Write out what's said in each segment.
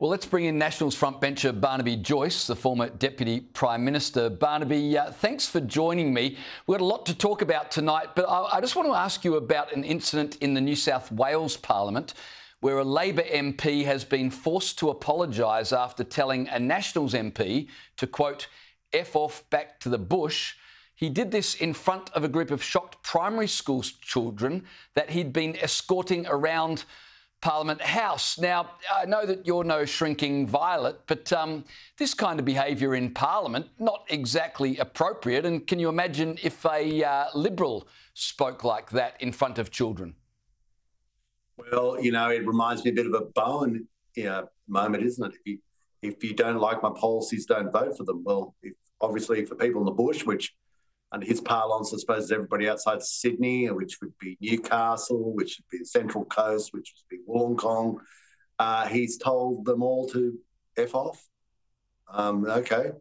Well, let's bring in Nationals frontbencher Barnaby Joyce, the former Deputy Prime Minister. Barnaby, uh, thanks for joining me. We've got a lot to talk about tonight, but I, I just want to ask you about an incident in the New South Wales Parliament where a Labor MP has been forced to apologise after telling a Nationals MP to, quote, F off back to the bush. He did this in front of a group of shocked primary school children that he'd been escorting around Parliament House. Now, I know that you're no shrinking violet, but um, this kind of behaviour in Parliament, not exactly appropriate. And can you imagine if a uh, Liberal spoke like that in front of children? Well, you know, it reminds me a bit of a Bowen you know, moment, isn't it? If you, if you don't like my policies, don't vote for them. Well, if, obviously, for people in the bush, which under his parlance, I suppose, is everybody outside Sydney, which would be Newcastle, which would be the Central Coast, which would be Wollongong. Uh, he's told them all to F off. Um, okay.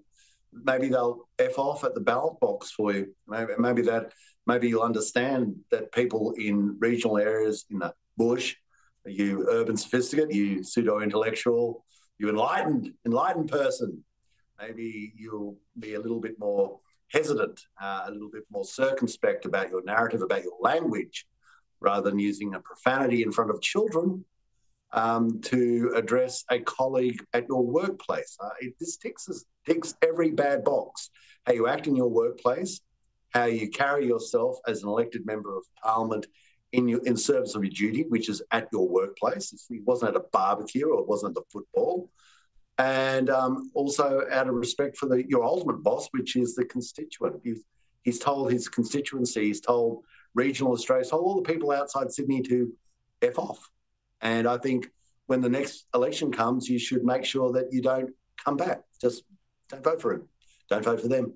Maybe they'll F off at the ballot box for you. Maybe, maybe that, maybe you'll understand that people in regional areas in the bush, you urban sophisticate, you pseudo intellectual, you enlightened, enlightened person, maybe you'll be a little bit more hesitant, uh, a little bit more circumspect about your narrative, about your language, rather than using a profanity in front of children um, to address a colleague at your workplace. Uh, it, this ticks, ticks every bad box. How you act in your workplace, how you carry yourself as an elected member of parliament in your in service of your duty, which is at your workplace. It wasn't at a barbecue or it wasn't at the football and um, also out of respect for the, your ultimate boss, which is the constituent. He's, he's told his constituency, he's told regional Australia, he's told all the people outside Sydney to F off. And I think when the next election comes, you should make sure that you don't come back. Just don't vote for him. Don't vote for them.